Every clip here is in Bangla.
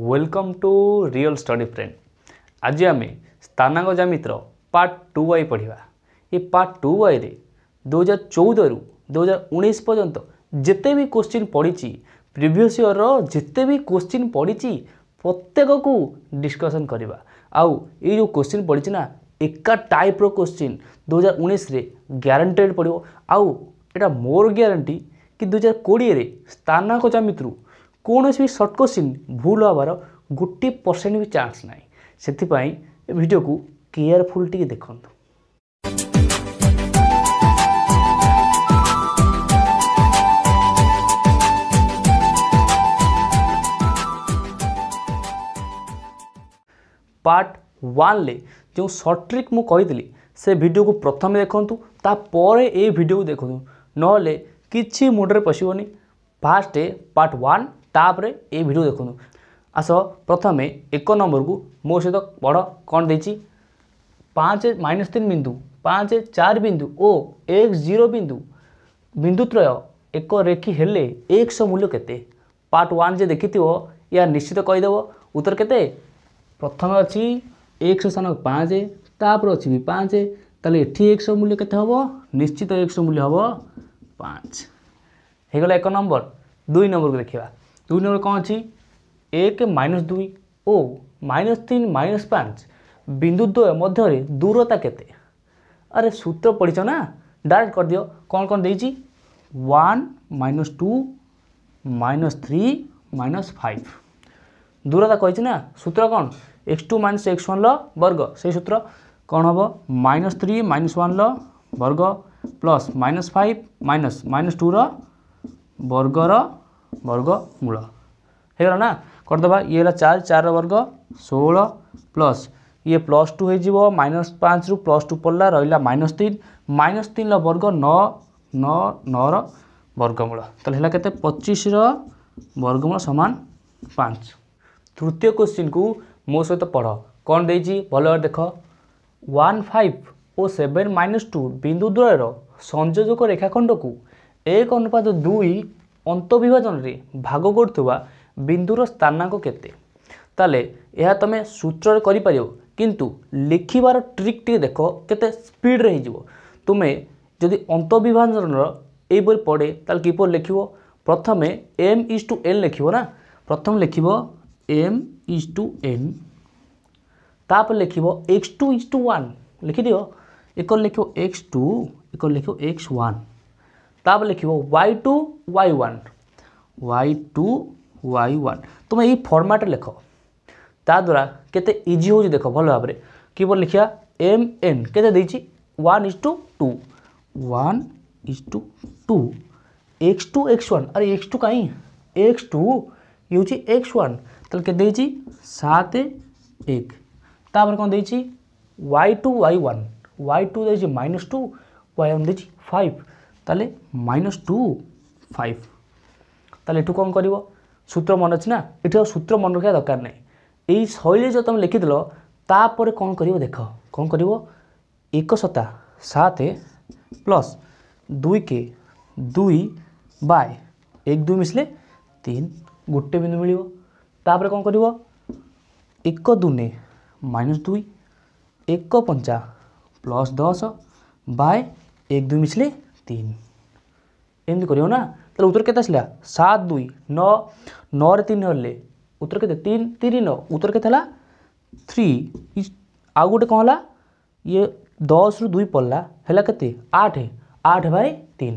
welcome to real study friend ଆଜି ଆମେ ସ୍ଥାନାଙ୍ଗ ଜ୍ୟାମିତିର ପାର୍ଟ ଟୁ ୱାଇ ପଢ଼ିବା ଏ ପାର୍ଟ ଟୁ ୱାଇରେ ଦୁଇହଜାର ଚଉଦରୁ ଦୁଇହଜାର ଉଣେଇଶ ପର୍ଯ୍ୟନ୍ତ ଯେତେ ବି କୋଶ୍ଚିନ୍ ପଡ଼ିଛି ପ୍ରିଭିୟସ୍ ଇୟର୍ର ଯେତେ ବି କୋଶ୍ଚିନ୍ ପଡ଼ିଛି ପ୍ରତ୍ୟେକକୁ ଡିସ୍କସନ୍ କରିବା ଆଉ ଏଇ ଯେଉଁ କୋଶ୍ଚିନ୍ ପଡ଼ିଛି ନା ଏକା ଟାଇପ୍ର କୋଶ୍ଚିନ୍ ଦୁଇହଜାର ଉଣେଇଶରେ ଗ୍ୟାରେଣ୍ଟେଡ଼୍ ପଡ଼ିବ ଆଉ ଏଇଟା ମୋର ଗ୍ୟାରେଣ୍ଟି କି ଦୁଇହଜାର କୋଡ଼ିଏରେ ସ୍ଥାନାଙ୍କ ଜ୍ୟାମିତିରୁ କୌଣସି ବି ସର୍ଟ କୋଶ୍ଚିନ୍ ଭୁଲ ହେବାର ଗୋଟିଏ ପରସେଣ୍ଟ ବି ଚାନ୍ସ ନାହିଁ ସେଥିପାଇଁ ଭିଡ଼ିଓକୁ କେୟାରଫୁଲ୍ ଟିକେ ଦେଖନ୍ତୁ ପାର୍ଟ ୱାନ୍ରେ ଯେଉଁ ସର୍ଟ ଟ୍ରିକ୍ ମୁଁ କହିଥିଲି ସେ ଭିଡ଼ିଓକୁ ପ୍ରଥମେ ଦେଖନ୍ତୁ ତାପରେ ଏ ଭିଡ଼ିଓକୁ ଦେଖନ୍ତୁ ନହେଲେ କିଛି ମୁଣ୍ଡରେ ପଶିବନି ଫାଷ୍ଟ ପାର୍ଟ ୱାନ୍ ତାପରେ ଏ ଭିଡ଼ିଓ ଦେଖନ୍ତୁ ଆସ ପ୍ରଥମେ ଏକ ନମ୍ବରକୁ ମୋ ସହିତ ବଡ଼ କ'ଣ ଦେଇଛି ପାଞ୍ଚ ମାଇନସ୍ ତିନି ବିନ୍ଦୁ ପାଞ୍ଚ ଚାରି ବିନ୍ଦୁ ଓ ଏକ୍ସ ଜିରୋ ବିନ୍ଦୁ ବିନ୍ଦୁତ୍ରୟ ଏକ ରେଖି ହେଲେ ଏକ୍ସ ମୂଲ୍ୟ କେତେ ପାର୍ଟ ୱାନ୍ ଯେ ଦେଖିଥିବ ଏହା ନିଶ୍ଚିତ କହିଦେବ ଉତ୍ତର କେତେ ପ୍ରଥମେ ଅଛି ଏକ୍ସ ସ୍ଥାନ ପାଞ୍ଚ ତାପରେ ଅଛି ବି ପାଞ୍ଚ ତାହେଲେ ଏଠି ଏକ୍ସ ମୂଲ୍ୟ କେତେ ହେବ ନିଶ୍ଚିତ ଏକ୍ସ ମୂଲ୍ୟ ହେବ ପାଞ୍ଚ ହେଇଗଲା ଏକ ନମ୍ବର ଦୁଇ ନମ୍ବରକୁ ଦେଖିବା দুই নম্বর କ'ଣ ଅଛି ଏକ ମାଇନସ୍ ଦୁଇ ଓ ମାଇନସ୍ ତିନି ମାଇନସ୍ ପାଞ୍ଚ ବିନ୍ଦୁ ଦ୍ୱୟ ମଧ୍ୟରେ ଦୂରତା କେତେ ଆରେ ସୂତ୍ର ପଢ଼ିଛ ନା ଡାଇରେକ୍ଟ କରିଦିଅ କ'ଣ କ'ଣ ଦେଇଛି one minus two minus three minus five ଦୂରତା କହିଛି ନା ସୂତ୍ର କ'ଣ ଏକ୍ସ ଟୁ ମାଇନସ୍ ଏକ୍ସ ୱାନ୍ର ବର୍ଗ ସେଇ ସୂତ୍ର କ'ଣ ହେବ ମାଇନସ୍ ଥ୍ରୀ ମାଇନସ୍ ୱାନ୍ର ବର୍ଗ plus minus five minus minus tour ବର୍ଗର वर्गमूग नै होला चार चार र वर्ग षो प्लस ये प्लस टु है माइनस पाँच रु प्लस टु पढ्ला रइनस तिन मइनस तिन र वर्ग नर्गमूल तचिस र वर्गमूल समान पाँच तृतीय क्वेश्चन क्वश्चिन् मो सहित पढ कन्डे भल देख वान फाइभ ओभेन मइनस टु विन्दुद्रो र रेखाखंड को एक अनुपात दुई ଅନ୍ତବିଭାଜନରେ ଭାଗ କରୁଥିବା ବିନ୍ଦୁର ସ୍ଥାନାଙ୍କ କେତେ ତାହେଲେ ଏହା ତୁମେ ସୂତ୍ରରେ କରିପାରିବ କିନ୍ତୁ ଲେଖିବାର ଟ୍ରିକ୍ ଟିକେ ଦେଖ କେତେ ସ୍ପିଡ଼ରେ ହେଇଯିବ ତୁମେ ଯଦି ଅନ୍ତବିଭାଜନର ଏହିପରି ପଡ଼େ ତାହେଲେ କିପରି ଲେଖିବ ପ୍ରଥମେ ଏମ୍ ଇଜ୍ ଟୁ ଏନ୍ ଲେଖିବ ନା ପ୍ରଥମେ ଲେଖିବ ଏମ୍ ଇଜ୍ ଟୁ ଏନ୍ ତାପରେ ଲେଖିବ x two is two one ଲେଖିଦିଅ ଏକ ଲେଖିବ ଏକ୍ସ ଟୁ ଏକ ଲେଖିବ ଏକ୍ସ ୱାନ୍ तब लिख y two y one y two y one तुम यही फर्माट लिख द्वारा केजी हो देख भल भाव कि लिखा एम एन के one is two two one is two two x two x one अरे एक्स टू कहीं एक्स टू यूँ एक्स वन के सत एक तापर कौन दे y two y one y two दे माइनस टू वाई वन दे फाइव তাহলে মাইনাস টু ফাইভ তাহলে এটু কম করব সূত্র মনে অছি না এটি সূত্র মনে রাখা দরকার নাই এই শৈলী যে তুমি লিখিদেল তাপরে কম করব দেখ কম করব এক শতা সাত প্লস দুই কে দুই বাই এক দুই মিশলে তিন গোটে বিন্দু মিলব তাপরে কম করব এক দুনে মাইনস দুই এক পঞ্চা প্লস দশ বাই এক দুই মিশলে तीन एमती कर उत्तर के सात दुई नौ नौ रे उत्तर के उत्तर के थ्री आउ गोटे कौन है ये दस रु दुई पड़ा है कते आठ आठ बै तीन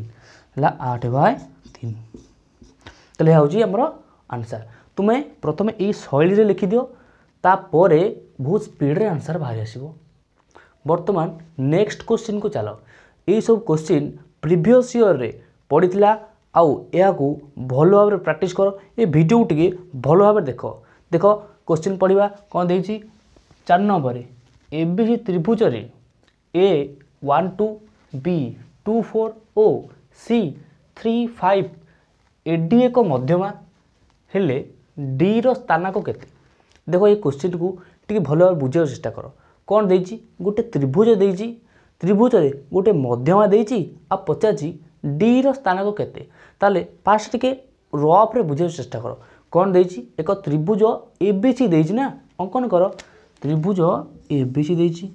है आठ बै तीन तेल होमर आंसर तुम्हें प्रथम ये शैली लिखिद बहुत रे आंसर बाहरी आसो बर्तमान नेक्स्ट क्वेश्चन को चलो यही सब क्वेश्चन প্রিভিয়স ইয়র্রে পড়িলা আউ এহাকু ভাল ভাবে প্র্যাকটিস কর এ ভিডিও টিকে ভাল ভাবে দেখ দেখ কোশ্চিন পড়া কম দিয়েছি চার নম্বরে ABC ত্রিভুজরে A one two B two four O C three five AD এক মধ্যমা হলে ডির স্থানাঙ্ক কেতে দেখ এই কোশ্চিনকু টিকে ভাল ভাবে বুঝার চেষ্টা কর কম দিয়েছি গোটে ত্রিভুজ দিয়েছি ত্রিভুজরে গোটে মধ্যমা দিয়েছি আর পচারছি ডির স্থানক কেতে তাহলে ফার্স্ট টিকে রফ্রে বুঝার চেষ্টা কর কণ দিয়েছি এক ত্রিভুজ এবিসি দিয়েছি না অঙ্কন কর ত্রিভুজ এবিসি দিয়েছি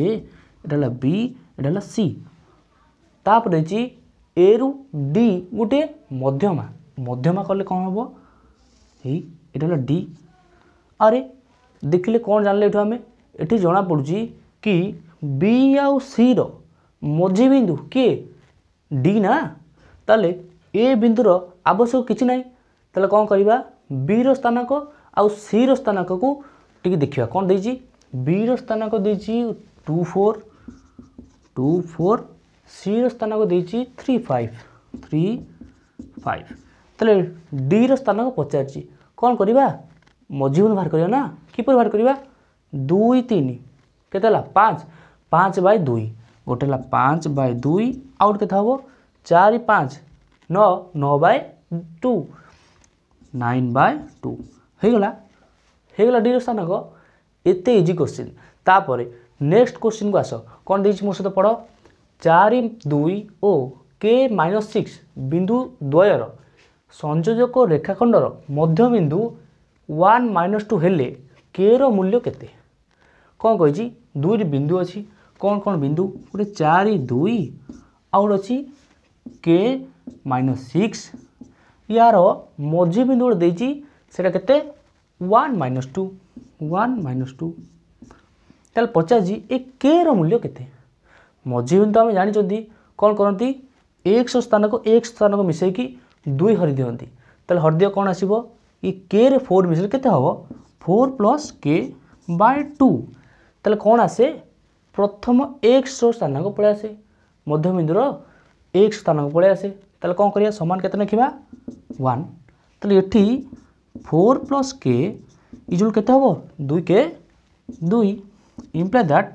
এ এটা হল বি এটা হল সি তাপরে দিয়েছি এ রু ডি গোটে মধ্যমা মধ্যমা কলে কম হব এই এটা হল ডি আরে দেখলে কম জানলে এটু আমি এটি জনা পড়ুছি কি ବି ଆଉ ସିର ମଝି ବିନ୍ଦୁ କିଏ ଡି ନା ତାହେଲେ ଏ ବିନ୍ଦୁର ଆବଶ୍ୟକ କିଛି ନାହିଁ ତାହେଲେ କ'ଣ କରିବା ବିର ସ୍ଥାନାଙ୍କ ଆଉ ସିର ସ୍ଥାନାଙ୍କକୁ ଟିକେ ଦେଖିବା କ'ଣ ଦେଇଛି ବିର ସ୍ଥାନାଙ୍କ ଦେଇଛି ଟୁ ଫୋର୍ ଟୁ ଫୋର୍ ସିର ସ୍ଥାନାଙ୍କ ଦେଇଛି ଥ୍ରୀ ଫାଇଭ୍ ଥ୍ରୀ ଫାଇଭ୍ ତାହେଲେ ଡିର ସ୍ଥାନାଙ୍କ ପଚାରିଛି କ'ଣ କରିବା ମଝି ବିନ୍ଦୁ ବାହାର କରିବା ନା କିପରି ବାହାର କରିବା ଦୁଇ ତିନି କେତେ ହେଲା ପାଞ୍ଚ पाँच बै दुई गोटे पाँच बै दुई आउ के हम चार पाँच नौ नौ by two nine by two होगा डी स्थान एत इजी क्वेश्चन तापर नेक्स्ट क्वेश्चन को आस कौन दे मो सहित पढ़ चार दुई ओ के माइनस सिक्स बिंदु द्वयर संयोजक रेखाखंडर मध्यबिंदु वाइनस टू हेले के रूल्य के कौन कही दुईट बिंदु अच्छी कौन कौन बिंदु गोटे चार दुई गए अच्छी के माइनस सिक्स यार मझी बिंदु गोटे देटा के one minus two one minus two तेल पचार ए के मूल्य के मझी बिंदु आम जानते कौन करती सौ स्थान को एक स्थान को कि दुई हरी दिखती तेल कौन आसो ये k four minus k four plus k by two तेल कौन आसे প্রথম এক্সর স্থানকে পড়ে আসে মধ্যবিন্দুর এক্স স্থানকে পড়ে আসে তাহলে কম করা সমান কেতে লিখবা ওয়ান তাহলে এটি ফোর প্লস কে ইজুল কেতে হব দুই কে দুই ইমপ্লাই দ্যাট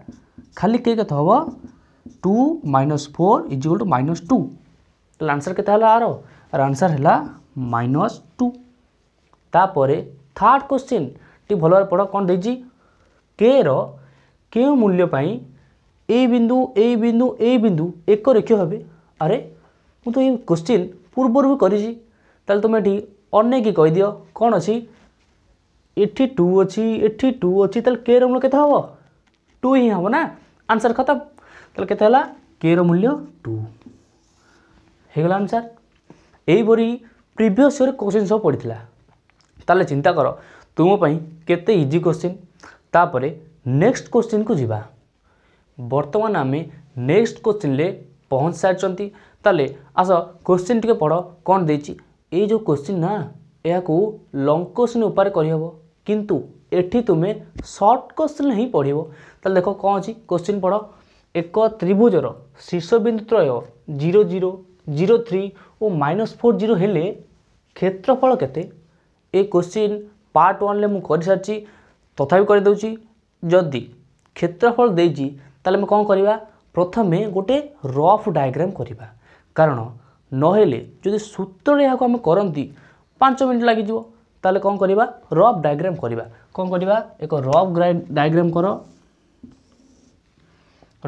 খালি কে কেতে হব two minus four equal two minus two তাহলে আনসার কেতে হল আর আর আনসার হল মাইনস টু তাপরে থার্ড কোশ্চিন টি ভালভাবে পড় কম দিয়েছি কে র କେଉଁ ମୂଲ୍ୟ ପାଇଁ ଏଇ ବିନ୍ଦୁ ଏଇ ବିନ୍ଦୁ ଏଇ ବିନ୍ଦୁ ଏକ ରେଖ୍ୟ ହେବେ ଆରେ ମୁଁ ତ ଏଇ କ୍ୱେଶ୍ଚିନ୍ ପୂର୍ବରୁ ବି କରିଛି ତାହେଲେ ତୁମେ ଏଠି ଅନେକ କହିଦିଅ କ'ଣ ଅଛି ଏଠି ଟୁ ଅଛି ଏଠି ଟୁ ଅଛି ତାହେଲେ କେର ମୂଲ୍ୟ କେତେ ହେବ ଟୁ ହିଁ ହେବ ନା ଆନ୍ସର୍ ଖତମ ତାହେଲେ କେତେ ହେଲା କେର ମୂଲ୍ୟ ଟୁ ହେଇଗଲା ଆନ୍ସାର୍ ଏହିପରି ପ୍ରିଭିୟସ୍ ଇୟର୍ କୋଶ୍ଚିନ୍ ସବୁ ପଡ଼ିଥିଲା ତାହେଲେ ଚିନ୍ତା କର ତୁମ ପାଇଁ କେତେ ଇଜି କୋଶ୍ଚିନ୍ ତାପରେ ନେକ୍ସଟ କୋଶ୍ଚିନ୍କୁ ଯିବା ବର୍ତ୍ତମାନ ଆମେ ନେକ୍ସଟ କୋଶ୍ଚିନ୍ରେ ପହଞ୍ଚି ସାରିଛନ୍ତି ତାହେଲେ ଆସ କୋଶ୍ଚିନ୍ ଟିକେ ପଢ଼ କ'ଣ ଦେଇଛି ଏଇ ଯେଉଁ କୋଶ୍ଚିନ୍ ନା ଏହାକୁ ଲଙ୍ଗ କୋଶ୍ଚିନ୍ ଉପାୟରେ କରିହେବ କିନ୍ତୁ ଏଠି ତୁମେ ସର୍ଟ କୋଶ୍ଚିନ୍ ହିଁ ପଢ଼ିବ ତାହେଲେ ଦେଖ କ'ଣ ଅଛି କୋଶ୍ଚିନ୍ ପଢ଼ ଏକ ତ୍ରିଭୁଜର ଶୀର୍ଷବିନ୍ଦୁ ତ୍ରୟ ଜିରୋ ଜିରୋ ଜିରୋ ଥ୍ରୀ ଓ ମାଇନସ୍ ଫୋର୍ ଜିରୋ ହେଲେ କ୍ଷେତ୍ରଫଳ କେତେ ଏ କୋଶ୍ଚିନ୍ ପାର୍ଟ ୱାନ୍ରେ ମୁଁ କରିସାରିଛି ତଥାପି କରିଦେଉଛି ଯଦି କ୍ଷେତ୍ରଫଳ ଦେଇଛି ତାହେଲେ ଆମେ କ'ଣ କରିବା ପ୍ରଥମେ ଗୋଟେ ରଫ୍ ଡାୟଗ୍ରାମ୍ କରିବା କାରଣ ନହେଲେ ଯଦି ସୂତ୍ରରେ ଏହାକୁ ଆମେ କରନ୍ତି ପାଞ୍ଚ ମିନିଟ୍ ଲାଗିଯିବ ତାହେଲେ କ'ଣ କରିବା ରଫ୍ ଡାୟଗ୍ରାମ୍ କରିବା କ'ଣ କରିବା ଏକ ରଫ୍ ଡାୟଗ୍ରାମ୍ କର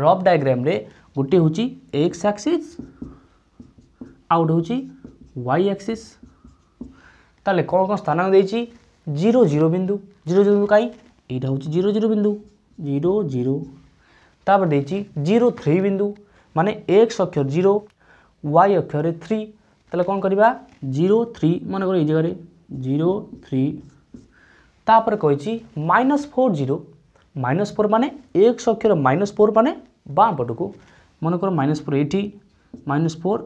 ରଫ୍ ଡାୟଗ୍ରାମ୍ରେ ଗୋଟିଏ ହେଉଛି ଏକ୍ସ ଆକ୍ସିସ୍ ଆଉ ଗୋଟେ ହେଉଛି ୱାଇ ଆକ୍ସିସ୍ ତାହେଲେ କ'ଣ କ'ଣ ସ୍ଥାନାଙ୍କ ଦେଇଛି ଜିରୋ ଜିରୋ ବିନ୍ଦୁ ଜିରୋ ଜିରୋ ବିନ୍ଦୁ କାହିଁ ଏଇଟା ହେଉଛି ଜିରୋ ଜିରୋ ବିନ୍ଦୁ ଜିରୋ ଜିରୋ ତାପରେ ଦେଇଛି ଜିରୋ ଥ୍ରୀ ବିନ୍ଦୁ ମାନେ ଏକ୍ସ ଅକ୍ଷର ଜିରୋ ୱାଇ ଅକ୍ଷରେ ଥ୍ରୀ ତାହେଲେ କ'ଣ କରିବା ଜିରୋ ଥ୍ରୀ ମନେକର ଏଇ ଜାଗାରେ ଜିରୋ ଥ୍ରୀ ତାପରେ କହିଛି minus four zero minus four ମାନେ ଏକ୍ସ ଅକ୍ଷର ମାଇନସ୍ ଫୋର୍ ମାନେ ବାଁ ପଟକୁ ମନେକର ମାଇନସ୍ ଫୋର୍ ଏଇଠି ମାଇନସ୍ ଫୋର୍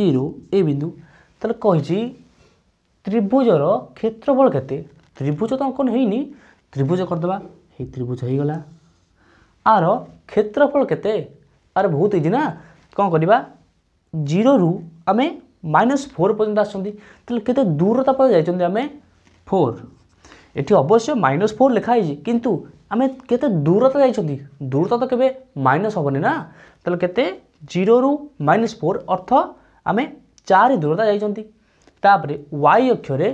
ଜିରୋ ଏ ବିନ୍ଦୁ ତାহলে କହିছি ত্রিভুজর ক্ষেত্রফল কেতে ত্রিভুজ তো অঙ্কন হয়নি ত্রিভুজ করদেবা এই ত্রিভুজ হয়েগলা আর ক্ষেত্রফল কেতে আর বহুত ইজি না কম করা জিরো আমি মাইনস ফোর পর্যন্ত আসছেন তাহলে কেতে দূরতা পর্যন্ত যাই আমি ফোর এটি অবশ্য মাইনস ফোর লেখা হয়েছে কিন্তু আমি কেতে দূরতা যাই দূরতা তো কেবে মাইনস হবনি না তাহলে কেতে জিরো মাইনস ফোর অর্থ আমি চারি দূরতা যাই তাপরে ওয়াই অক্ষরে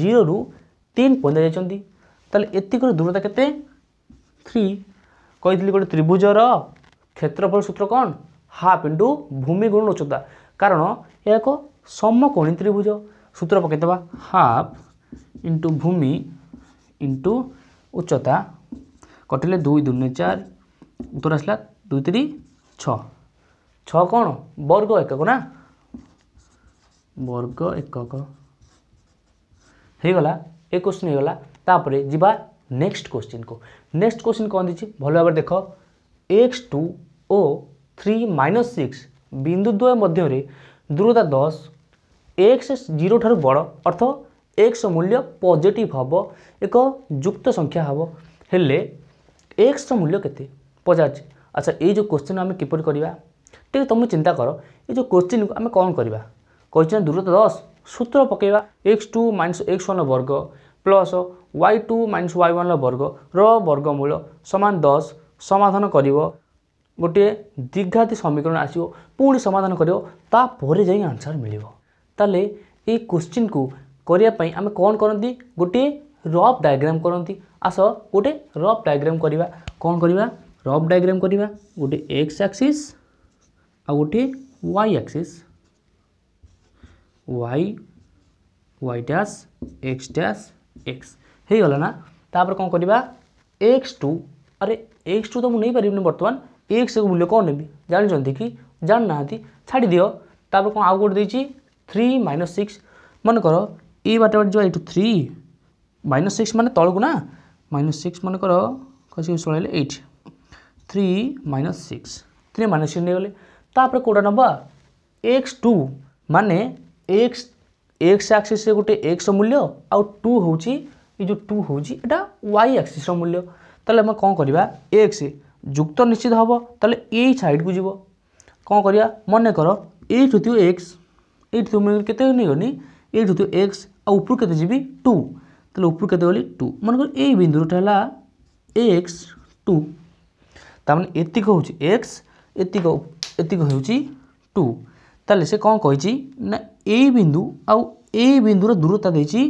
জিরো তিন পর্যন্ত যাই ତାହେଲେ ଏତିକିର ଦୂରତା କେତେ ଥ୍ରୀ କହିଥିଲି ଗୋଟେ ତ୍ରିଭୁଜର କ୍ଷେତ୍ରଫଳ ସୂତ୍ର କ'ଣ ହାଫ୍ ଇଣ୍ଟୁ ଭୂମି ଗୁଣ ଉଚ୍ଚତା କାରଣ ଏହା ଏକ ସମକୋଣୀ ତ୍ରିଭୁଜ ସୂତ୍ର ପକାଇଦେବା ହାଫ୍ ଇଣ୍ଟୁ ଭୂମି ଇଣ୍ଟୁ ଉଚ୍ଚତା କଟିଲେ ଦୁଇ ଦୁନି ଚାରି ଉତ୍ତର ଆସିଲା ଦୁଇ ତିନି ଛଅ ଛଅ କ'ଣ ବର୍ଗ ଏକକ ନା ବର୍ଗ ଏକକ ହେଇଗଲା ଏ କ୍ୱେଶ୍ଚିନ୍ ହେଇଗଲା ତାପରେ ଯିବା ନେକ୍ସଟ କୋଶ୍ଚିନ୍କୁ ନେକ୍ସଟ କୋଶ୍ଚିନ୍ କ'ଣ ଦେଇଛି ଭଲ ଭାବରେ ଦେଖ ଏକ୍ସ ଟୁ ଓ থ্রি মাইনস সিক্স বিন্দুদ্বয় মধ্যে দূরতা দশ এক্স জিরো ঠার বড় অর্থ এক্স মূল্য পজিটিভ হব এক যুক্ত সংখ্যা হব হলে এক্সর মূল্য কেতে পচারছে আচ্ছা এই যে কোশ্চিন আমি কিপর করা টিকি তুমি চিন্তা কর এই যে কোশ্চিন আমি কম করা কোশ্চিন দূরতা দশ সূত্র পকাইবা x two minus x one বর্গ प्लस y2-y1 मनस वाइ वान र वर्ग र वर्गमूल समान दस समाधान गोटि दीर्घाती समीकरण आसो पो समाधान जाइ आन्सर मिल्यो तोश्चिन्मे कन् गोटि रफ ड्राम् आस गट रफ ड्राम् क्राम् गएक्स axis out Y axis Y Y dash X dash X হয়েগলা না তাপরে কম করা এক্স টু আরে এক্স টু তো মু পারিনি বর্তমান এক্স মূল্য কম নেবি জাঁচান কি জাঁ না ছাড়ি দিও তাপরে কম আউ গোটে দিয়েছি থ্রি মাইনস সিক্স মনে কর এই বাটে বাটে যা এইটু থ্রি মাইনস সিক্স মানে তলকু না মাইনস সিক্স মনে কর কষিকি শোনাইলে eight three minus six three minus six নিয়ে গেলে তাপরে কোটা নবা এক্স টু মানে এক্স एक्स आक्सीस गोटे एक्स मूल्य आउ टू हूँ ये जो टू हूँ यहाँ वाई आक्सीस मूल्य तेल आम कौन करवा एक्स যুক্ত নিশ্চিত হব তাহলে এই সাইডকু যাব কম করা মনে কর এইটু থিও এক্স এইটু থিও কেতে নেইগনি এইটু থিও এক্স আপর কেতে যাবি টু তাহলে উপর কেতে গলি টু মনে কর এই বিন্দুটা হল এক্স টু তার মানে এতিক হচ্ছে এক্স এতিক এতিক হচ্ছে টু তাহলে সে কম কী না ଏଇ ବିନ୍ଦୁ ଆଉ ଏଇ ବିନ୍ଦୁର ଦୂରତା ଦେଇଛି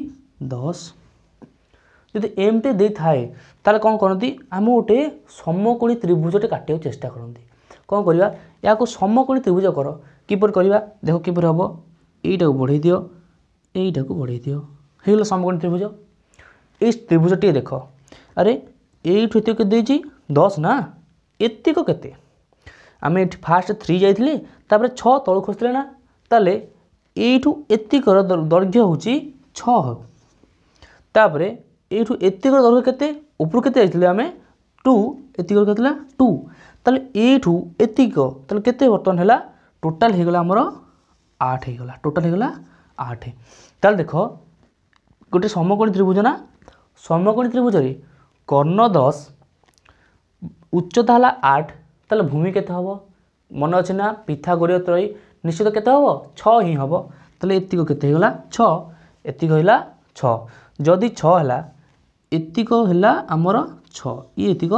ଦଶ ଯଦି ଏମିତି ଦେଇଥାଏ ତାହେଲେ କ'ଣ କରନ୍ତି ଆମେ ଗୋଟେ ସମକୋଣୀ ତ୍ରିଭୁଜଟେ କାଟିବାକୁ ଚେଷ୍ଟା କରନ୍ତି କ'ଣ କରିବା ଏହାକୁ ସମକୋଣୀ ତ୍ରିଭୁଜ କର କିପରି କରିବା ଦେଖ କିପରି ହେବ ଏଇଟାକୁ ବଢ଼େଇ ଦିଅ ଏଇଟାକୁ ବଢ଼େଇ ଦିଅ ହେଇଗଲା ସମକୋଣୀ ତ୍ରିଭୁଜ ଏଇ ତ୍ରିଭୁଜଟିଏ ଦେଖ ଆରେ ଏଇଠୁ ଏତିକ କେତେ ଦେଇଛି ଦଶ ନା ଏତିକ କେତେ ଆମେ ଏଠି ଫାଷ୍ଟ ଥ୍ରୀ ଯାଇଥିଲେ ତାପରେ ଛଅ ତଳୁ ଖସିଥିଲେ ନା ତାହେଲେ ଏଇଠୁ ଏତିକର ଦୈର୍ଘ୍ୟ ହେଉଛି ଛଅ ତାପରେ ଏଇଠୁ ଏତିକର ଦୈର୍ଘ୍ୟ କେତେ ଉପରୁ କେତେ ଯାଇଥିଲେ ଆମେ ଟୁ ଏତିକ କେତେ ଟୁ ତାହେଲେ ଏଇଠୁ ଏତିକ ତାହେଲେ କେତେ ବର୍ତ୍ତମାନ ହେଲା ଟୋଟାଲ୍ ହେଇଗଲା ଆମର ଆଠ ହେଇଗଲା ଟୋଟାଲ୍ ହେଇଗଲା ଆଠ ତାହେଲେ ଦେଖ ଗୋଟେ ସମକୋଣୀ ତ୍ରିଭୁଜ ନା ସମକୋଣୀ ତ୍ରିଭୁଜରେ କର୍ଣ୍ଣ ଦଶ ଉଚ୍ଚତା ହେଲା ଆଠ ତାହେଲେ ଭୂମି କେତେ ହେବ ମନେ ଅଛି ନା ପିଥାଗୋରୀୟ ତ୍ରୟୀ নিশ্চিত কেতে হব ছ হি হব তাহলে এতিক কেতে হয়ে ছ এতিক হইলা ছ যদি ছ হেলা এতিক হেলা আমার ছ ই এতিক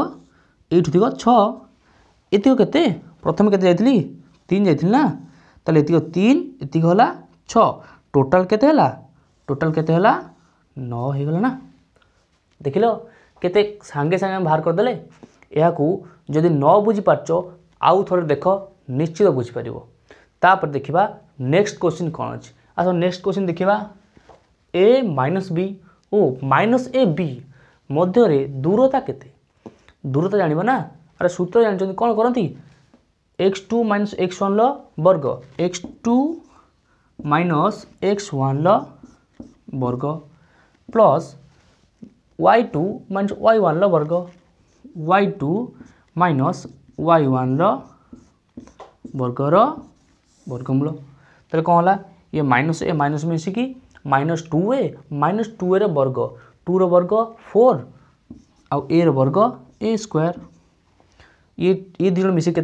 এইটু থিক ছ এতিক কেতে প্রথমে কেতে যাইলি তিন যাইলি না তাহলে এতিক তিন এতিক হলা ছ টোটাল কেতে হেলা টোটাল কেতে হেলা ন হয়ে গেল না দেখিল কেতে সাঙ্গে সাঙ্গে বাহার করেদেলে এখন যদি ন বুঝিপারছ আউ থরে দেখ নিশ্চিত বুঝিপারিব तापर देखा नेक्स्ट क्वेश्चन कौन अच्छे आस नेक्ट क्वेश्चन देखा ए माइनस बी ओ माइनस ए बी मध्य दूरता के दूरता जानवा ना अरे सूत्र जानते कौन करती x two minus x one लर्ग x two minus x one वर्ग plus y two minus y one लर्ग y two minus y one वर्गर वर्गमूल तेल कौन है ये minus a minus मिसिकी minus two a minus two a रर्ग टूर वर्ग फोर आ रग ए स्क्वयर ये ये दिन मिस के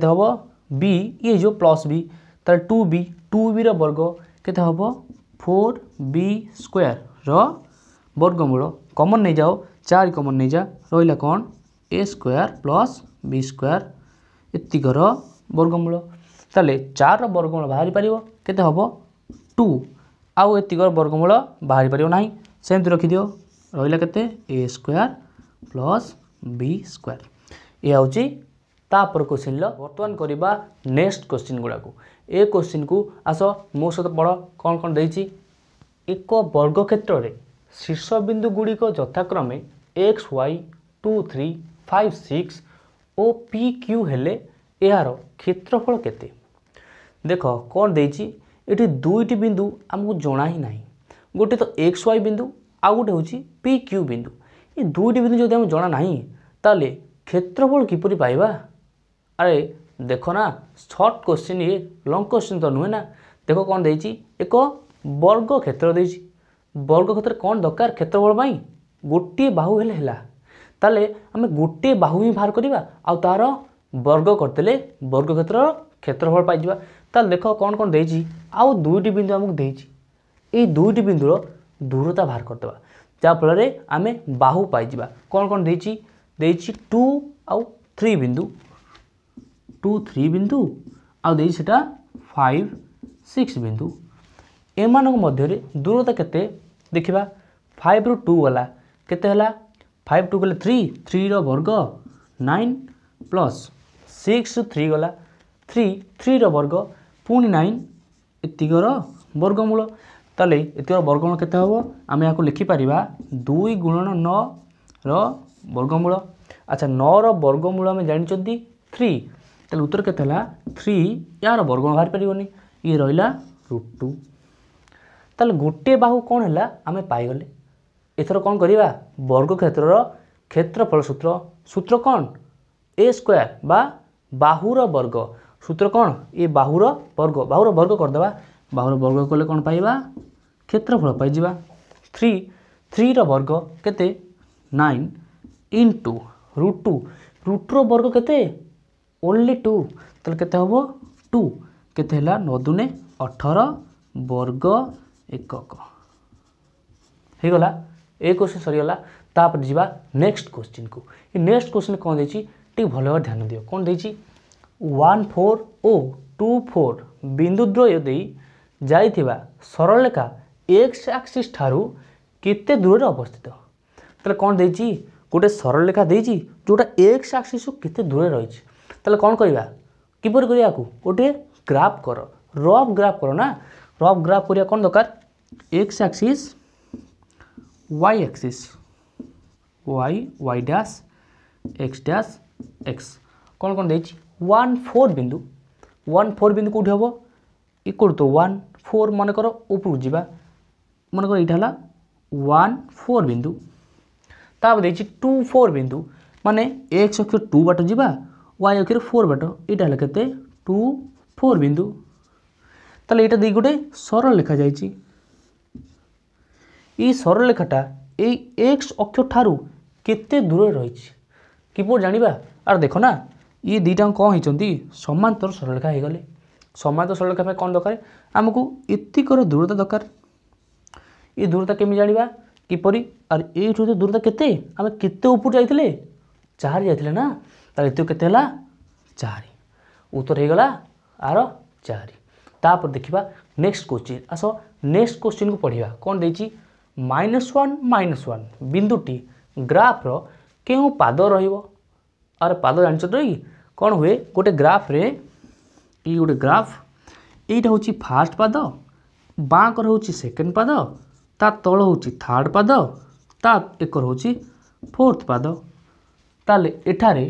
बी ये जो प्लस बी तेल टू बी टू बी रर्ग के फोर बी स्क्वयर रर्गमूल कमन नहीं जाओ चार कमन नहीं जा रहा कौन A square plus B square इतिक रर्गमूल ତାହେଲେ ଚାରିର ବର୍ଗମୂଳ ବାହାରି ପାରିବ କେତେ ହେବ ଟୁ ଆଉ ଏତିକର ବର୍ଗମୂଳ ବାହାରି ପାରିବ ନାହିଁ ସେମିତି ରଖିଦିଅ ରହିଲା କେତେ a square plus b square ଏହା ହେଉଛି ତାପରେ କୋଶ୍ଚିନ୍ର ବର୍ତ୍ତମାନ କରିବା ନେକ୍ସଟ କୋଶ୍ଚିନ୍ ଗୁଡ଼ାକୁ ଏ କୋଶ୍ଚିନ୍କୁ ଆସ ମୋ ସହିତ ପଢ଼ କ'ଣ କ'ଣ ଦେଇଛି ଏକ ବର୍ଗକ୍ଷେତ୍ରରେ ଶୀର୍ଷବିନ୍ଦୁ ଗୁଡ଼ିକ ଯଥାକ୍ରମେ X Y two three five six ଓ ପି କ୍ୟୁ ହେଲେ ଏହାର କ୍ଷେତ୍ରଫଳ କେତେ ଦେଖ କ'ଣ ଦେଇଛି ଏଠି ଦୁଇଟି ବିନ୍ଦୁ ଆମକୁ ଜଣା ହିଁ ନାହିଁ ଗୋଟେ ତ ଏକ୍ସ ୱାଇ ବିନ୍ଦୁ ଆଉ ଗୋଟେ ହେଉଛି ପି କ୍ୟୁ ବିନ୍ଦୁ ଏ ଦୁଇଟି ବିନ୍ଦୁ ଯଦି ଆମକୁ ଜଣା ନାହିଁ ତାହେଲେ କ୍ଷେତ୍ରଫଳ କିପରି ପାଇବା ଆରେ ଦେଖ ନା ସର୍ଟ କୋଶ୍ଚିନ୍ ଇଏ ଲଙ୍ଗ କୋଶ୍ଚିନ୍ ତ ନୁହେଁ ନା ଦେଖ କ'ଣ ଦେଇଛି ଏକ ବର୍ଗ କ୍ଷେତ୍ର ଦେଇଛି ବର୍ଗ କ୍ଷେତ୍ର କ'ଣ ଦରକାର କ୍ଷେତ୍ରଫଳ ପାଇଁ ଗୋଟିଏ ବାହୁ ହେଲେ ହେଲା ତାହେଲେ ଆମେ ଗୋଟିଏ ବାହୁ ହିଁ ବାହାର କରିବା ଆଉ ତା'ର ବର୍ଗ କରିଦେଲେ ବର୍ଗ କ୍ଷେତ୍ରର କ୍ଷେତ୍ରଫଳ ପାଇଯିବା ତାହେଲେ ଦେଖ କ'ଣ କ'ଣ ଦେଇଛି ଆଉ ଦୁଇଟି ବିନ୍ଦୁ ଆମକୁ ଦେଇଛି ଏଇ ଦୁଇଟି ବିନ୍ଦୁର ଦୂରତା ବାହାର କରିଦେବା ଯାହାଫଳରେ ଆମେ ବାହୁ ପାଇଯିବା କ'ଣ କ'ଣ ଦେଇଛି দিয়েছি ଟୁ ଆଉ থ্রি বিন্দু টু থ্রি বিন্দু আইছি সেটা ফাইভ সিক্স বিন্দু এমান মধ্যে দূরতা কেতে দেখা ফাইভ রু টু গলা কেতে হল ফাইভ টু গেলে থ্রি থ্রি বর্গ নাইন প্লস সিক্স থ্রি গলা থ্রি থ্রি বর্গ ପୁଣି ନାଇନ୍ ଏତିକର ବର୍ଗମୂଳ ତାହେଲେ ଏତିକର ବର୍ଗମୂଳ କେତେ ହେବ ଆମେ ଏହାକୁ ଲେଖିପାରିବା ଦୁଇ ଗୁଣନ ନଅର ବର୍ଗମୂଳ ଆଚ୍ଛା ନଅର ବର୍ଗମୂଳ ଆମେ ଜାଣିଛନ୍ତି ଥ୍ରୀ ତାହେଲେ ଉତ୍ତର କେତେ ହେଲା ଥ୍ରୀ ଏହାର ବର୍ଗମୂଳ ବାହାରି ପାରିବନି ଇଏ ରହିଲା ରୁଟ୍ ଟୁ ତାହେଲେ ଗୋଟିଏ ବାହୁ କ'ଣ ହେଲା ଆମେ ପାଇଗଲେ ଏଥର କ'ଣ କରିବା ବର୍ଗକ୍ଷେତ୍ରର କ୍ଷେତ୍ରଫଳ ସୂତ୍ର ସୂତ୍ର କ'ଣ ଏ ସ୍କୋୟାର ବା ବାହୁର ବର୍ଗ ସୂତ୍ର କ'ଣ ଏ ବାହୁର ବର୍ଗ ବାହୁର ବର୍ଗ କରିଦେବା ବାହୁର ବର୍ଗ କଲେ କ'ଣ ପାଇବା କ୍ଷେତ୍ରଫଳ ପାଇଯିବା ଥ୍ରୀ ଥ୍ରୀର ବର୍ଗ କେତେ nine into root two ରୁଟ୍ର ବର୍ଗ କେତେ ଓନ୍ଲି ଟୁ ତାହେଲେ କେତେ ହେବ ଟୁ କେତେ ହେଲା ନଅ ଦୁନେ ଅଠର ବର୍ଗ ଏକକ ହେଇଗଲା ଏ କୋଶ୍ଚିନ୍ ସରିଗଲା ତାପରେ ଯିବା ନେକ୍ସଟ କୋଶ୍ଚିନ୍କୁ ଏ ନେକ୍ସଟ କୋଶ୍ଚିନ୍ କ'ଣ ଦେଇଛି ଟିକେ ଭଲ ଭାବରେ ଧ୍ୟାନ ଦିଅ କ'ଣ ଦେଇଛି ওয়ান ফোর ଓ ଟୁ ଫୋର୍ ବିନ୍ଦୁଦ୍ୱୟ ଦେଇ ଯାଇଥିବା ସରଳରେଖା ଏକ୍ସ ଆକ୍ସିସ୍ ଠାରୁ କେତେ ଦୂରରେ ଅବସ୍ଥିତ ତାହେଲେ କ'ଣ ଦେଇଛି ଗୋଟେ ସରଳରେଖା ଦେଇଛି ଯେଉଁଟା ଏକ୍ସ ଆକ୍ସିସ୍ରୁ କେତେ ଦୂରରେ ରହିଛି ତାହେଲେ କ'ଣ କରିବା କିପରି କରିବା ଆକୁ ଗୋଟିଏ ଗ୍ରାଫ୍ କର ରଫ୍ ଗ୍ରାଫ୍ କର ନା ରଫ୍ ଗ୍ରାଫ୍ କରିବା କ'ଣ ଦରକାର x axis y axis y y dash x dash x କ'ଣ କ'ଣ ଦେଇଛି ওয়ান ফোর বিন্দু ওয়ান ফোর বিন্দু কোটি হব ইকুয়াল টু ওয়ান ফোর মনে কর উপরু যা মনে কর এইটা হল ওয়ান ফোর বিন্দু তাপরে দিয়েছি টু ফোর বিন্দু মানে এক্স অক্ষ টু বাট যা ওয়াই অক্ষ ফোর বাট এইটা হল কত টু ফোর বিন্দু তাহলে এটা দিয়ে গোটে সরল লেখা যাই এই সরল লেখাটা এই এক্স অক্ষ ঠারু কেতে দূরে রয়েছে কিপর জাঁবা আর দেখো না ଇଏ ଦୁଇଟା କ'ଣ ହେଇଛନ୍ତି ସମାନ୍ତର ସରଳରେଖା ହେଇଗଲେ ସମାନ୍ତର ସରଳରେଖା ପାଇଁ କ'ଣ ଦରକାର ଆମକୁ ଏତିକର ଦୂରତା ଦରକାର ଏ ଦୂରତା କେମିତି ଜାଣିବା କିପରି ଆର ଏଇଠୁ ତ ଦୂରତା କେତେ ଆମେ କେତେ ଉପରୁ ଯାଇଥିଲେ ଚାରି ଯାଇଥିଲେ ନା ତାର ଏତିକ କେତେ ହେଲା ଚାରି ଉତ୍ତର ହେଇଗଲା ଆର ଚାରି ତାପରେ ଦେଖିବା ନେକ୍ସଟ କୋଶ୍ଚିନ୍ ଆସ ନେକ୍ସଟ କୋଶ୍ଚିନ୍କୁ ପଢ଼ିବା କ'ଣ ଦେଇଛି ମାଇନସ୍ ୱାନ୍ ମାଇନସ୍ ୱାନ୍ ବିନ୍ଦୁଟି ଗ୍ରାଫ୍ର କେଉଁ ପାଦ ରହିବ ଆର୍ ପାଦ ଜାଣିଛ ତ କି କ'ଣ ହୁଏ ଗୋଟେ ଗ୍ରାଫ୍ରେ ଏଇ ଗୋଟେ ଗ୍ରାଫ୍ ଏଇଟା ହେଉଛି ଫାର୍ଷ୍ଟ ପାଦ ବାଁକର ହେଉଛି ସେକେଣ୍ଡ ପାଦ ତା ତଳ ହେଉଛି ଥାର୍ଡ଼ ପାଦ ତା ଏକର ହେଉଛି ଫୋର୍ଥ ପାଦ ତାହେଲେ ଏଠାରେ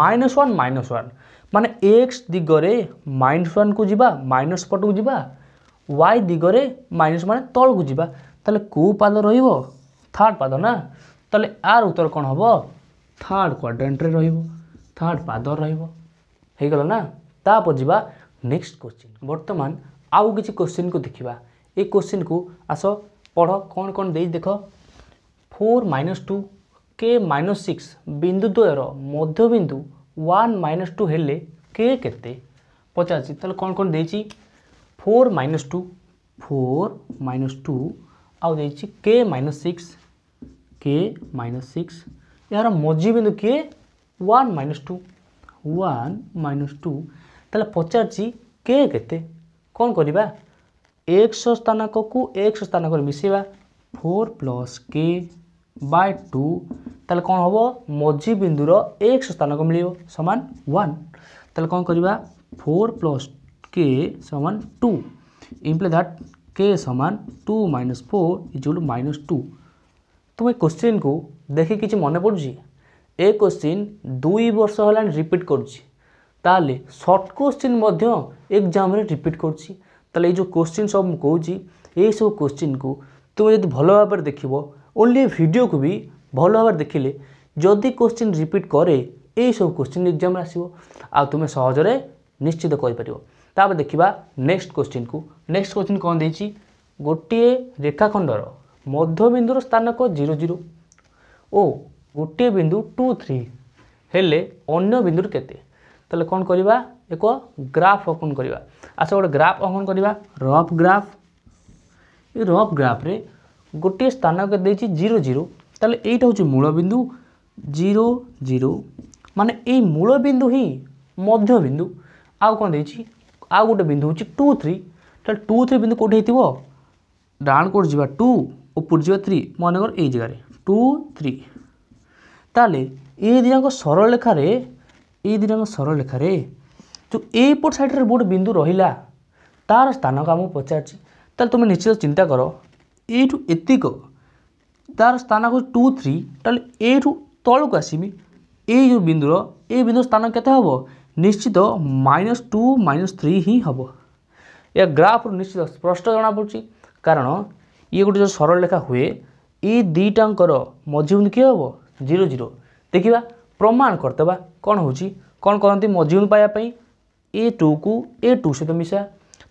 ମାଇନସ୍ ୱାନ୍ ମାଇନସ୍ ୱାନ୍ ମାନେ ଏକ୍ସ ଦିଗରେ ମାଇନସ୍ ୱାନ୍କୁ ଯିବା ମାଇନସ୍ ପଟକୁ ଯିବା ୱାଇ ଦିଗରେ ମାଇନସ୍ ମାନେ ତଳକୁ ଯିବା ତାହେଲେ କେଉଁ ପାଦ ରହିବ ଥାର୍ଡ଼ ପାଦ ନା ତାହେଲେ ଆର ଉତ୍ତର କ'ଣ ହେବ ଥାର୍ଡ଼ କ୍ୱାଡ୍ରାଣ୍ଟରେ ରହିବ থার্ড ପାଦ ରହିବ ହେଇଗଲା ନା ତାପରେ ଯିବା ନେକ୍ସଟ କୋଶ୍ଚିନ୍ ବର୍ତ୍ତମାନ ଆଉ କିଛି କୋଶ୍ଚିନ୍କୁ ଦେଖିବା ଏଇ କୋଶ୍ଚିନ୍କୁ ଆସ ପଢ଼ କ'ଣ କ'ଣ ଦେଇଛି ଦେଖ four minus two K minus six ବିନ୍ଦୁ ଦ୍ୱୟର ମଧ୍ୟବିନ୍ଦୁ ୱାନ୍ ମାଇନସ୍ ଟୁ ହେଲେ କେ କେତେ ପଚାରିଛି ତାହେଲେ କ'ଣ କ'ଣ ଦେଇଛି four minus two four minus two ଆଉ ଦେଇଛି k minus six k minus six ଏହାର ମଝିବିନ୍ଦୁ କିଏ one minus two one minus two ତାହେଲେ ପଚାରିଛି କେ କେତେ କ'ଣ କରିବା ଏକ୍ସ ସ୍ଥାନାକକୁ ଏକ୍ସ ସ୍ଥାନାକରେ ମିଶାଇବା four plus k by two ତାହେଲେ କ'ଣ ହେବ ମଝି ବିନ୍ଦୁର ଏକ୍ସ ସ୍ଥାନକ ମିଳିବ ସମାନ ୱାନ୍ ତାହେଲେ କ'ଣ କରିବା ଫୋର୍ ପ୍ଲସ୍ କେ ସମାନ ଟୁ ଇମ୍ପ୍ଲେ ଦ୍ୟାଟ୍ କେ ସମାନ two minus four is two minus two ତୁମେ କୋଶ୍ଚିନ୍କୁ ଦେଖି କିଛି ମନେ ପଡ଼ୁଛି ଏ କୋଶ୍ଚିନ୍ ଦୁଇ ବର୍ଷ ହେଲାଣି ରିପିଟ୍ କରୁଛି ତାହେଲେ ସର୍ଟ କୋଶ୍ଚିନ୍ ମଧ୍ୟ ଏକ୍ଜାମ୍ରେ ରିପିଟ୍ କରୁଛି ତାହେଲେ ଏଇ ଯେଉଁ କୋଶ୍ଚିନ୍ ସବୁ ମୁଁ କହୁଛି ଏହିସବୁ କୋଶ୍ଚିନ୍କୁ ତୁମେ ଯଦି ଭଲ ଭାବରେ ଦେଖିବ ଓନ୍ଲି ଏ ଭିଡ଼ିଓକୁ ବି ଭଲ ଭାବରେ ଦେଖିଲେ ଯଦି କୋଶ୍ଚିନ୍ ରିପିଟ୍ କରେ ଏହିସବୁ କୋଶ୍ଚିନ୍ ଏକ୍ଜାମ୍ରେ ଆସିବ ଆଉ ତୁମେ ସହଜରେ ନିଶ୍ଚିତ କହିପାରିବ ତାପରେ ଦେଖିବା ନେକ୍ସଟ କୋଶ୍ଚିନ୍କୁ ନେକ୍ସଟ କୋଶ୍ଚିନ୍ କ'ଣ ଦେଇଛି ଗୋଟିଏ ରେଖାଖଣ୍ଡର ମଧ୍ୟବିନ୍ଦୁର ସ୍ଥାନକ ଜିରୋ ଜିରୋ ଓ गोटे बिंदु टू थ्री हेले अन्य बिंदु के कौन करवा एक ग्राफ अंकन करवा आस गोटे ग्राफ अंकन करवा रफ ग्राफ ये रफ ग्राफ्रे गोटे स्थान के देखिए जीरो जीरो तेल यहीटा हो बिंदु जीरो जीरो मान यूलबिंदु ही मध्य बिंदु आउ कौन दे गोटे बिंदु हूँ टू थ्री तो टू थ्री बिंदु कौटे थोड़ा डाण कोट जा टू ऊपर जी थ्री मन कर यही जगह टू थ्री ତାହେଲେ ଏ ଦୁଇଜଣଙ୍କ ସରଳ ଲେଖାରେ ଏ ଦୁଇଜଣଙ୍କ ସରଳ ଲେଖାରେ ଯେଉଁ ଏଇପଟ ସାଇଡ଼୍ରେ ଗୋଟେ ବିନ୍ଦୁ ରହିଲା ତା'ର ସ୍ଥାନକୁ ଆମକୁ ପଚାରିଛି ତାହେଲେ ତୁମେ ନିଶ୍ଚିତ ଚିନ୍ତା କର ଏଇଠୁ ଏତିକ ତା'ର ସ୍ଥାନକୁ ଟୁ ଥ୍ରୀ ତାହେଲେ ଏଇଠୁ ତଳକୁ ଆସିବି ଏଇ ଯେଉଁ ବିନ୍ଦୁର ଏଇ ବିନ୍ଦୁର ସ୍ଥାନ କେତେ ହେବ ନିଶ୍ଚିତ ମାଇନସ୍ ଟୁ ମାଇନସ୍ ଥ୍ରୀ ହିଁ ହେବ ଏହା ଗ୍ରାଫରୁ ନିଶ୍ଚିତ ସ୍ପଷ୍ଟ ଜଣାପଡ଼ୁଛି କାରଣ ଇଏ ଗୋଟେ ଯେଉଁ ସରଳ ଲେଖା ହୁଏ ଏଇ ଦୁଇଟାଙ୍କର ମଝି ବିନ୍ଦୁ କିଏ ହେବ ଜିରୋ ଜିରୋ ଦେଖିବା ପ୍ରମାଣ କରିଦେବା କ'ଣ ହେଉଛି କ'ଣ କରନ୍ତି ମଝିକୁ ପାଇବା ପାଇଁ ଏ ଟୁକୁ ଏ ଟୁ ସହିତ ମିଶା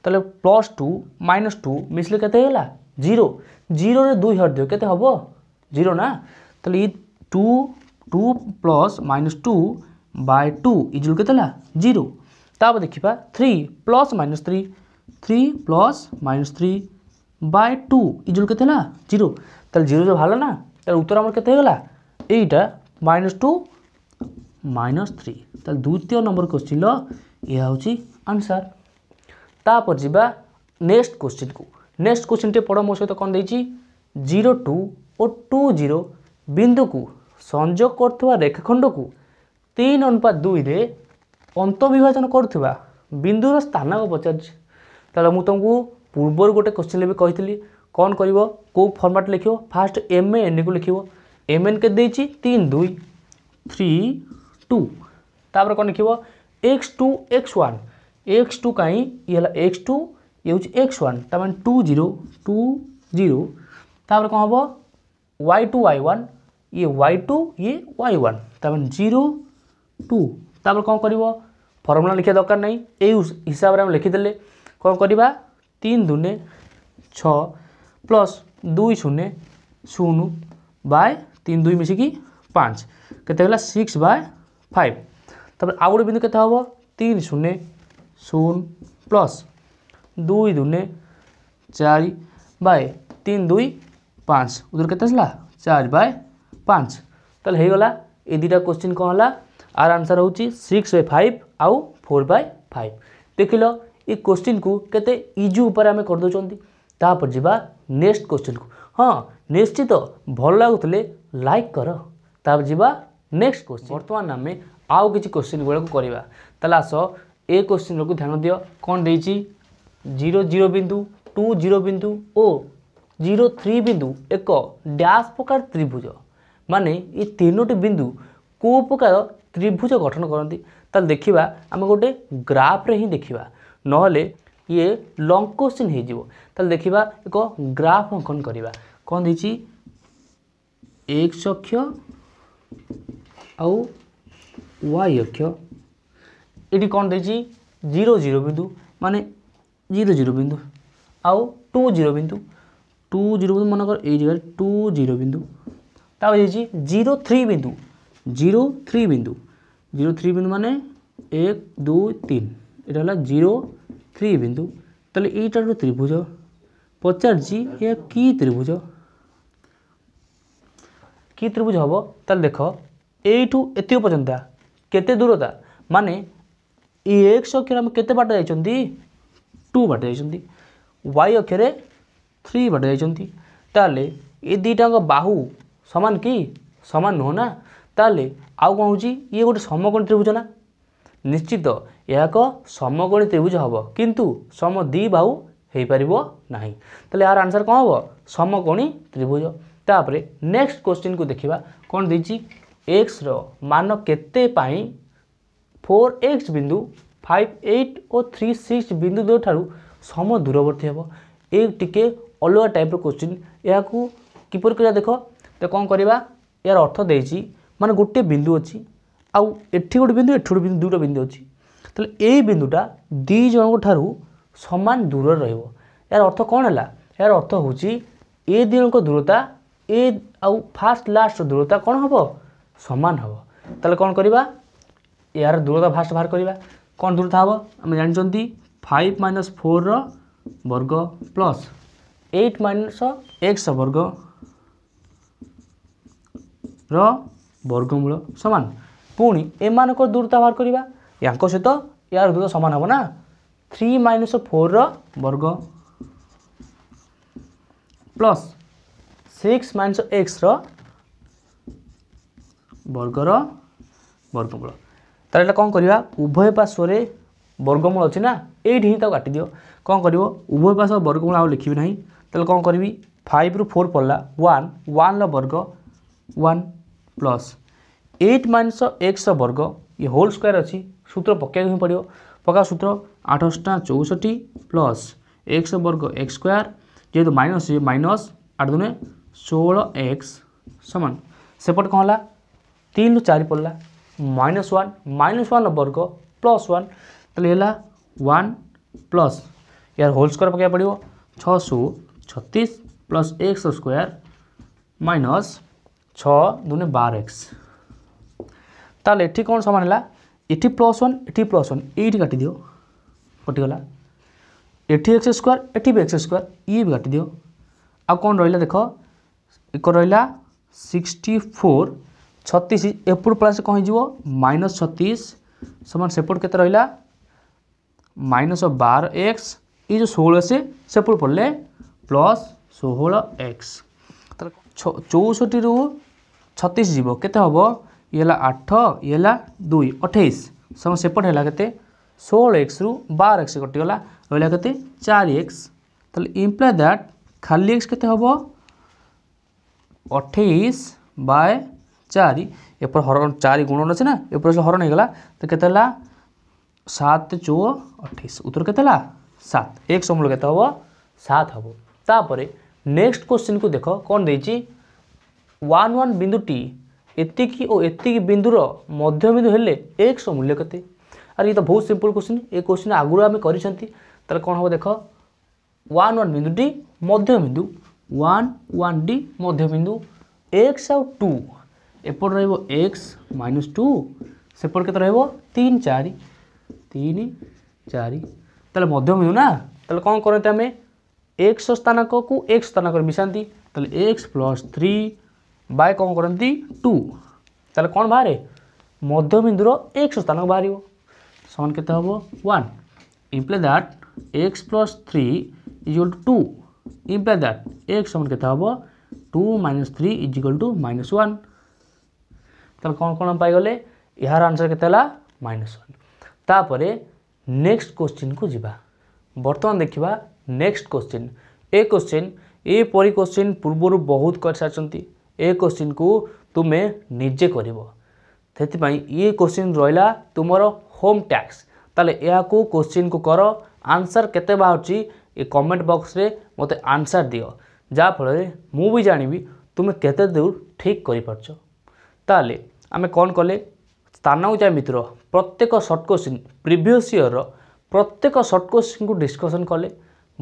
ତାହେଲେ ପ୍ଲସ୍ ଟୁ ମାଇନସ୍ ଟୁ ମିଶିଲେ କେତେ ହେଇଗଲା ଜିରୋ ଜିରୋରେ ଦୁଇ ହଟ୍ ଦିଅ କେତେ ହେବ ଜିରୋ ନା ତାହେଲେ ଇ two two plus minus two by two equal କେତେ ହେଲା ଜିରୋ ତାପରେ ଦେଖିବା three plus minus three three plus minus three by two equal কেতে হল জিরো তাহলে জিরো যে ভালো না তাহলে উত্তর আমার কেতে হয়ে এইটা মাইনস টু মাইনস থ্রি তাহলে দ্বিতীয় নম্বর কোশ্চিন্র ଏହା ହେଉଛି ଆନ୍ସର୍ ତାପରେ ଯିବା ନେକ୍ସଟ କୋଶ୍ଚିନ୍କୁ ନେକ୍ସଟ କୋଶ୍ଚିନ୍ଟି ପଢ଼ ମୋ ସହିତ କ'ଣ ଦେଇଛି ଜିରୋ ଟୁ ଓ ଟୁ ଜିରୋ ବିନ୍ଦୁକୁ ସଂଯୋଗ କରୁଥିବା ରେଖାଖଣ୍ଡକୁ ତିନି ଅନୁପାତ ଦୁଇରେ ଅନ୍ତବିଭାଜନ କରୁଥିବା ବିନ୍ଦୁର ସ୍ଥାନକୁ ପଚାରିଛି ତାହେଲେ ମୁଁ ତୁମକୁ ପୂର୍ବରୁ ଗୋଟେ କୋଶ୍ଚିନ୍ରେ ବି କହିଥିଲି କ'ଣ କରିବ କେଉଁ ଫର୍ମାଟ୍ ଲେଖିବ ଫାଷ୍ଟ ଏମ୍ ଏ ଏନ୍କୁ ଲେଖିବ एम एन के तीन दुई थ्री टू ताप कौन लिख x two x one x two कहीं ये एक्स टू ये हूँ एक्स वन तमें टू जीरो टू जीरो तापर कौन हम वाई टू वाई वन ये वाई टू ये वाई वन तमें जीरो टू ताप कौन कर फर्मूला लिखा दरकार नहीं हिसाब से लिखीदे कौन करवा तीन दुने छ प्लस दुई शून्य शून्य बाय তিন দুই মিশিকি পাँच କେତେ ହେଲା ସିକ୍ସ ବାଏ ଫାଇଭ୍ ତାପରେ ଆଉ ଗୋଟେ ବିନ୍ଦୁ କେତେ ହେବ ତିନି ଶୂନ ଶୂନ ପ୍ଲସ୍ ଦୁଇ ଦୁନେ ଚାରି ବାଏ ତିନି ଦୁଇ ପାଞ୍ଚ ଉଦ୍ଧର କେତେ ଆସିଲା ଚାରି ବାଏ ପାଞ୍ଚ ତାହେଲେ ହେଇଗଲା ଏ ଦୁଇଟା କୋଶ୍ଚିନ୍ କ'ଣ ହେଲା ଆର ଆନ୍ସର୍ ହେଉଛି ସିକ୍ସ ବାଇ ଫାଇଭ୍ ଆଉ ଫୋର୍ ବାଇ ଫାଇଭ୍ ଦେଖିଲ ଏ କୋଶ୍ଚିନ୍କୁ କେତେ ଇଜି ଉପାୟରେ ଆମେ କରିଦେଉଛନ୍ତି ତାପରେ ଯିବା ନେକ୍ସଟ କୋଶ୍ଚିନ୍କୁ ହଁ ନିଶ୍ଚିତ ଭଲ ଲାଗୁଥିଲେ ଲାଇକ୍ କର ତାପରେ ଯିବା ନେକ୍ସଟ କୋଶ୍ଚିନ୍ ବର୍ତ୍ତମାନ ଆମେ ଆଉ କିଛି କୋଶ୍ଚିନ୍ ଗୁଡ଼ାକୁ କରିବା ତାହେଲେ ଆସ ଏ କୋଶ୍ଚିନ୍କୁ ଧ୍ୟାନ ଦିଅ କ'ଣ ଦେଇଛି ଜିରୋ ଜିରୋ ବିନ୍ଦୁ ଟୁ ଜିରୋ ବିନ୍ଦୁ ଓ ଜିରୋ ଥ୍ରୀ ବିନ୍ଦୁ ଏକ ଡ୍ୟାସ୍ ପ୍ରକାର ତ୍ରିଭୁଜ ମାନେ ଏ ତିନୋଟି ବିନ୍ଦୁ କେଉଁ ପ୍ରକାର ତ୍ରିଭୁଜ ଗଠନ କରନ୍ତି ତାହେଲେ ଦେଖିବା ଆମେ ଗୋଟେ ଗ୍ରାଫ୍ରେ ହିଁ ଦେଖିବା ନହେଲେ ଇଏ ଲଙ୍ଗ କୋଶ୍ଚିନ୍ ହୋଇଯିବ ତାହେଲେ ଦେଖିବା ଏକ ଗ୍ରାଫ୍ ଅଙ୍କନ କରିବା କ'ଣ ଦେଇଛି ଏକ୍ସ ଅକ୍ଷ ଆଉ ୱାଇ ଅକ୍ଷ এটি কোণ দিয়েছি জিরো জিরো বিন্দু মানে জিরো জিরো বিন্দু আও টু জিরো বিন্দু টু জিরো বিন্দু মনে কর এই জায়গায় টু জিরো বিন্দু তারপর দিয়েছি জিরো থ্রি বিন্দু জিরো থ্রি বিন্দু জিরো থ্রি বিন্দু মানে এক দুই তিন এটা হলো জিরো থ্রি বিন্দু তাহলে এইটা একটা ত্রিভুজ পচারছি এ কী ত্রিভুজ কি ত্রিভুজ হব তাহলে দেখ এইটু এতিও পর্যন্ত কেতে দূরতা মানে ই এক্স অক্ষরে আমি কেতে বাটে যাই টু বাটে যাই ওয়াই অক্ষরে থ্রি বাটে যাই তাহলে এ দুইটাঙ্ক বাহু সমান কি সমান নুহ না তাহলে আউ কম হচ্ছে ইয়ে গোটে সমকোণী ত্রিভুজ না নিশ্চিত ଏହା ত্রিভুজ হব কিন্তু সম କିନ୍ତୁ বাহু ଦ୍ୱିବାହୁ ହୋଇପାରିବ না তাহলে আর আনসার କ'ଣ হব ସମକୋଣୀ ত্রিভুজ ତାପରେ ନେକ୍ସଟ କ୍ୱେଶ୍ଚିନ୍କୁ ଦେଖିବା କ'ଣ ଦେଇଛି ଏକ୍ସର ମାନ କେତେ ପାଇଁ ଫୋର୍ ଏକ୍ସ ବିନ୍ଦୁ ଫାଇଭ୍ ଏଇଟ୍ ଓ ଥ୍ରୀ ସିକ୍ସ ବିନ୍ଦୁ ଦୁଇଠାରୁ ସମ ଦୂରବର୍ତ୍ତୀ ହେବ ଏ ଟିକେ ଅଲଗା ଟାଇପ୍ର କ୍ୱେଶ୍ଚିନ୍ ଏହାକୁ କିପରି କରିବା ଦେଖ ତ କ'ଣ କରିବା ଏହାର ଅର୍ଥ ଦେଇଛି ମାନେ ଗୋଟିଏ ବିନ୍ଦୁ ଅଛି ଆଉ ଏଠି ଗୋଟେ ବିନ୍ଦୁ ଏଠି ଗୋଟେ ବିନ୍ଦୁ ଦୁଇଟା ବିନ୍ଦୁ ଅଛି ତାହେଲେ ଏଇ ବିନ୍ଦୁଟା ଦୁଇ ଜଣଙ୍କ ଠାରୁ ସମାନ ଦୂରରେ ରହିବ ଏହାର ଅର୍ଥ କ'ଣ ହେଲା ଏହାର ଅର୍ଥ ହେଉଛି ଏ ଦୁଇ ଜଣଙ୍କ ଦୂରତା ए आउ फास्ट लास्ट दूरता कौन हम सामान हम तेल कौन करवा यार दूरता फास्ट बाहर करवा कौन दूरता हम आम जानते फाइव माइनस फोर रर्ग प्लस एट माइनस एक्स वर्ग रर्गमूल सामान पुणी एम दूरता बाहर करवा या सहित यार दूरता सामान हम ना थ्री माइनस फोर रर्ग प्लस ସିକ୍ସ ମାଇନସ୍ ଏକ୍ସର ବର୍ଗର ବର୍ଗମୂଳ ତାହେଲେ ଏଇଟା କ'ଣ କରିବା ଉଭୟ ପାର୍ଶ୍ୱରେ ବର୍ଗମୂଳ ଅଛି ନା ଏଇଠି ହିଁ ତାକୁ କାଟିଦିଅ କ'ଣ କରିବ ଉଭୟ ପାର୍ଶ୍ୱ ବର୍ଗମୂଳ ଆଉ ଲେଖିବି ନାହିଁ ତାହେଲେ କ'ଣ କରିବି ଫାଇଭ୍ରୁ ଫୋର୍ ପଡ଼ିଲା ୱାନ୍ ୱାନ୍ର ବର୍ଗ ୱାନ୍ ପ୍ଲସ୍ ଏଇଟ୍ ମାଇନସ୍ ଏକ୍ସର ବର୍ଗ ଇଏ ହୋଲ୍ ସ୍କୋୟାର୍ ଅଛି ସୂତ୍ର ପକାଇବାକୁ ହିଁ ପଡ଼ିବ ପକା ସୂତ୍ର ଆଠଶଟା ଚଉଷଠି ପ୍ଲସ୍ ଏକ୍ସ ବର୍ଗ ଏକ୍ସ ସ୍କୋୟାର୍ ଯେହେତୁ ମାଇନସ୍ ମାଇନସ୍ ଆଠ ଦୁନେ षोल एक्स सामान सेपट कौन है तीन रु चार पड़ा माइनस वन माइनस वन वर्ग प्लस वन तेला वन प्लस यार होल स्क्वायर पकड़ पड़ो छु छतीस प्लस एक्स स्क्वायर माइनस छुने बार एक्स ताल एटी कौन सामान है plus one eighty plus one यही काटिद कटिगला एटी एक्स स्क्वायर एटी भी एक्स स्क्वायर ये भी काटिद आ कौन रहा देखो ଏକ ରହିଲା ସିକ୍ସଟି ଫୋର୍ ଛତିଶ ଏପଟ ପ୍ଲସ୍ କ'ଣ ହେଇଯିବ ମାଇନସ୍ ଛତିଶ ସମାନ ସେପଟ କେତେ ରହିଲା ମାଇନସ୍ ବାର ଏକ୍ସ ଏ ଯେଉଁ ଷୋହଳ ସେ ସେପଟ ପଡ଼ିଲେ ପ୍ଲସ୍ ଷୋହଳ ଏକ୍ସ ତାହେଲେ ଚଉଷଠିରୁ ଛତିଶ ଯିବ କେତେ ହେବ ଇଏ ହେଲା ଆଠ ଇଏ ହେଲା ଦୁଇ ଅଠେଇଶ ସମାନ ସେପଟ ହେଲା କେତେ ଷୋହଳ ଏକ୍ସରୁ ବାର ଏକ୍ସ କଟିଗଲା ରହିଲା କେତେ ଚାରି ଏକ୍ସ ତାହେଲେ ଇମ୍ପ୍ଲାଏ ଦ୍ୟାଟ୍ ଖାଲି ଏକ୍ସ କେତେ ହେବ অঠেইশ বাই চারি এরপর হরণ চারি গুণন আছে না এরপর হরণ হয়ে গেল তো কত হল সাত চো অঠেইশ উত্তর কত হল সাত এক সমূল কত হব সাত হব তাপরে নেক্সট কোশ্চিন কু দেখ কোণ দিয়েছি ওয়ান ওয়ান বিন্দুটি এতিকি ও এতিকি বিন্দুর মধ্যবিন্দু হলে এক মূল্য কেতে আর ইয়ে তো বহু সিম্পল কোশ্চিন এ কোশ্চিন আগুর আমি করেছেন তাহলে কোণ হব দেখ ওয়ান ওয়ান বিন্দুটি মধ্যবিন্দু वन वन डी मध्य बिंदु एक्स आउ टू एपट रक्स माइनस टू सेपट के रन चार तीन चार तेल मध्य बिंदु ना तो कौन करते आम एक्स स्थानक को एक्स स्थानक मिशाती एक्स प्लस थ्री बाय कौन करती टू तेल कौन बाहर मध्य बिंदुर एक्स स्थानक बाहर समान के हम one imply that x plus three is two imply that x समान के two minus three equal two minus one তাহলে কোণ কোণ পাইগলে এর আনসর কেতে হল মাইনস ওয়ান তাপরে নেক্সট কোশ্চিন কু যা বর্তমান দেখা নেক্সট কোশ্চিন এ কোশ্চিন এপরি কোশ্চিন পূর্বর বহুত করে সারি এ কোশ্চিন কু তুমি নিজে করব সেপাই ইয়ে কোশ্চিন রহলা তোমার হোম ট্যাক্স তাহলে এখন কোশ্চিন কু কর আনসর কেতে বাহুছি ଏ କମେଣ୍ଟ ବକ୍ସରେ ମୋତେ ଆନ୍ସର୍ ଦିଅ ଯାହାଫଳରେ ମୁଁ ବି ଜାଣିବି ତୁମେ କେତେ ଦୂର ଠିକ୍ କରିପାରୁଛ ତାହେଲେ ଆମେ କ'ଣ କଲେ ସ୍ଥାନଉଜା ମିତ୍ର ପ୍ରତ୍ୟେକ ସର୍ଟ କୋଶ୍ଚିନ୍ ପ୍ରିଭିୟସ୍ ଇୟର୍ର ପ୍ରତ୍ୟେକ ସର୍ଟ କୋଶ୍ଚିନ୍କୁ ଡିସ୍କସନ୍ କଲେ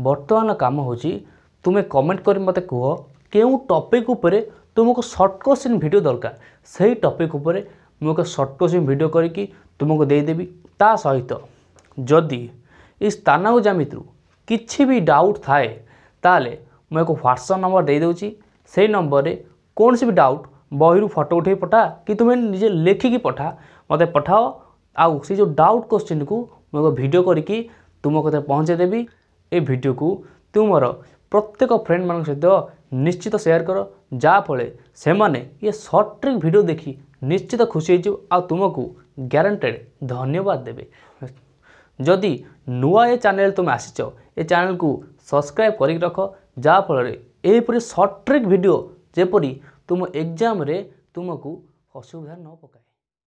ବର୍ତ୍ତମାନ କାମ ହେଉଛି ତୁମେ କମେଣ୍ଟ କରି ମୋତେ କୁହ କେଉଁ ଟପିକ୍ ଉପରେ ତୁମକୁ ସର୍ଟ କୋଶ୍ଚିନ୍ ଭିଡ଼ିଓ ଦରକାର ସେହି ଟପିକ୍ ଉପରେ ମୁଁ ଏକ ସର୍ଟ କୋଶ୍ଚିନ୍ ଭିଡ଼ିଓ କରିକି ତୁମକୁ ଦେଇଦେବି ତା ସହିତ ଯଦି এই স্থানাও জ্যামিতির କିଛି ବି ଡାଉଟ୍ ଥାଏ ତାହେଲେ ମୁଁ ଏକ ହ୍ୱାଟ୍ସଆପ୍ ନମ୍ବର ଦେଇଦେଉଛି ସେଇ ନମ୍ବରରେ କୌଣସି ବି ଡାଉଟ୍ ବହିରୁ ଫଟୋ ଉଠାଇ ପଠା କି ତୁମେ ନିଜେ ଲେଖିକି ପଠା ମୋତେ ପଠାଅ ଆଉ ସେ ଯେଉଁ ଡାଉଟ୍ କୋଶ୍ଚିନ୍କୁ ମୁଁ ଏକ ଭିଡ଼ିଓ କରିକି ତୁମ କତିରେ ପହଞ୍ଚାଇ ଦେବି ଏ ଭିଡ଼ିଓକୁ ତୁମର ପ୍ରତ୍ୟେକ ଫ୍ରେଣ୍ଡମାନଙ୍କ ସହିତ ନିଶ୍ଚିତ ସେୟାର କର ଯାହାଫଳରେ ସେମାନେ ଏ ସର୍ଟ ଟ୍ରିକ୍ ଭିଡ଼ିଓ ଦେଖି ନିଶ୍ଚିତ ଖୁସି ହେଇଯିବ ଆଉ ତୁମକୁ ଗ୍ୟାରେଣ୍ଟେଡ଼୍ ଧନ୍ୟବାଦ ଦେବେ ଯଦି ନୂଆ ଏ ଚ୍ୟାନେଲ୍ ତୁମେ ଆସିଛ ଏ ଚ୍ୟାନେଲ୍କୁ ସବସ୍କ୍ରାଇବ୍ କରିକି ରଖ ଯାହାଫଳରେ ଏହିପରି ସର୍ଟ ଟ୍ରିକ୍ ଭିଡ଼ିଓ ଯେପରି ତୁମ ଏକ୍ଜାମ୍ରେ ତୁମକୁ ଅସୁବିଧା ନ ପକାଏ